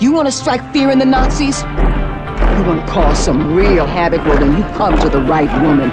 You want to strike fear in the Nazis? You want to cause some real havoc? Well, then you come to the right woman.